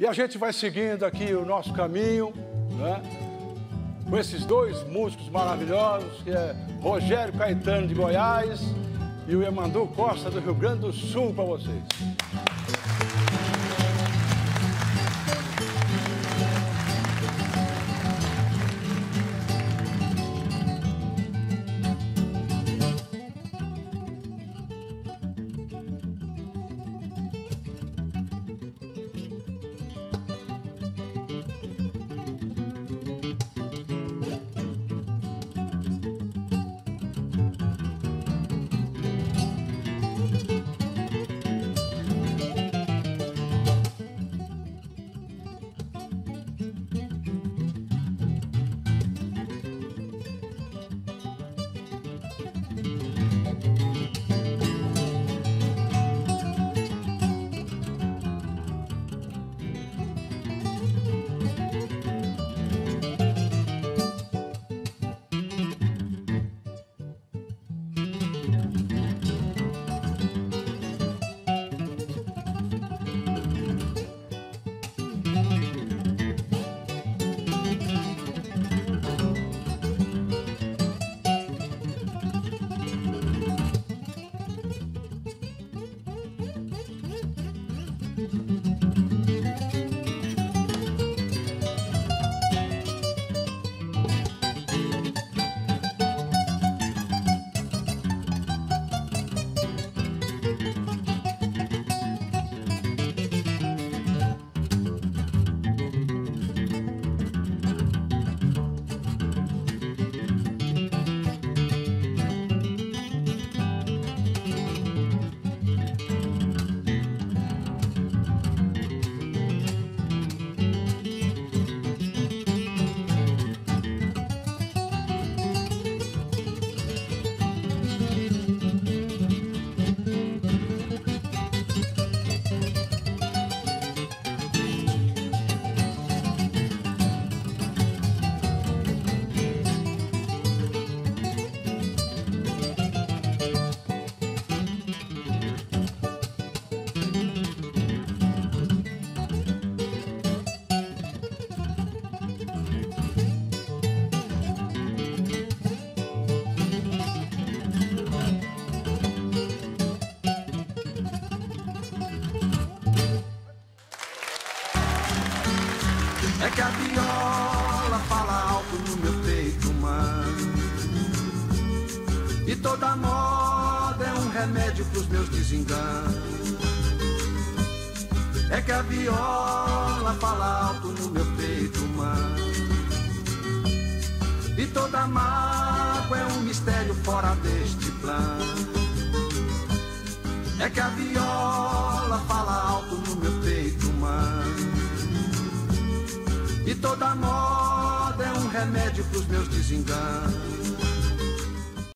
E a gente vai seguindo aqui o nosso caminho, né? Com esses dois músicos maravilhosos, que é Rogério Caetano de Goiás e o Emandu Costa do Rio Grande do Sul para vocês. É que a viola fala alto no meu peito, mãe. E toda moda é um remédio pros meus desenganos. É que a viola fala alto no meu peito, mãe. E toda mágoa é um mistério fora deste plano. É que a viola E toda moda é um remédio pros meus desenganos.